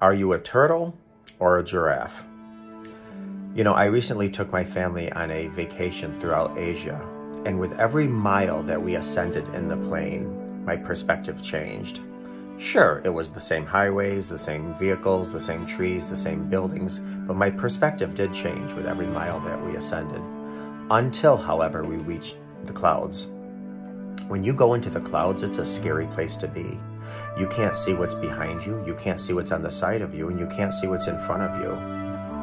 Are you a turtle or a giraffe? You know, I recently took my family on a vacation throughout Asia, and with every mile that we ascended in the plane, my perspective changed. Sure, it was the same highways, the same vehicles, the same trees, the same buildings, but my perspective did change with every mile that we ascended. Until, however, we reached the clouds. When you go into the clouds, it's a scary place to be. You can't see what's behind you, you can't see what's on the side of you, and you can't see what's in front of you.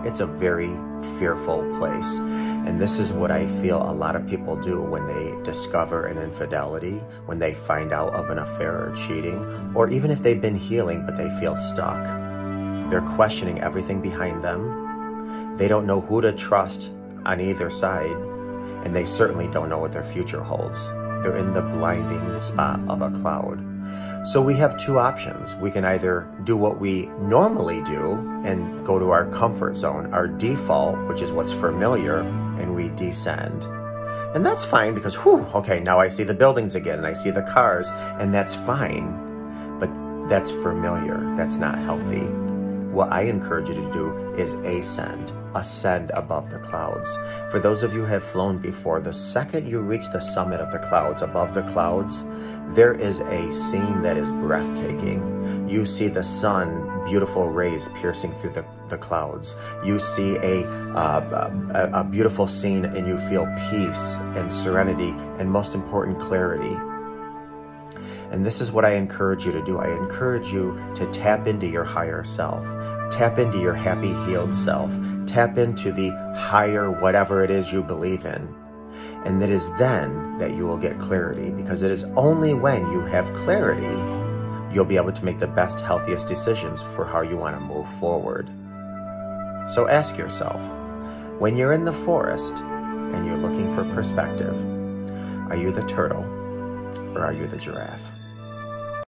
It's a very fearful place. And this is what I feel a lot of people do when they discover an infidelity, when they find out of an affair or cheating, or even if they've been healing but they feel stuck. They're questioning everything behind them. They don't know who to trust on either side, and they certainly don't know what their future holds. They're in the blinding spot of a cloud. So we have two options. We can either do what we normally do and go to our comfort zone, our default, which is what's familiar, and we descend. And that's fine because, whew, okay, now I see the buildings again and I see the cars, and that's fine. But that's familiar. That's not healthy. What I encourage you to do is ascend, ascend above the clouds. For those of you who have flown before, the second you reach the summit of the clouds, above the clouds, there is a scene that is breathtaking. You see the sun, beautiful rays piercing through the, the clouds. You see a, uh, a, a beautiful scene and you feel peace and serenity and most important, clarity. And this is what I encourage you to do. I encourage you to tap into your higher self. Tap into your happy, healed self. Tap into the higher whatever it is you believe in. And it is then that you will get clarity because it is only when you have clarity you'll be able to make the best, healthiest decisions for how you want to move forward. So ask yourself when you're in the forest and you're looking for perspective, are you the turtle or are you the giraffe?